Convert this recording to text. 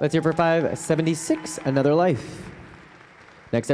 Let's hear for 576, Another Life. Next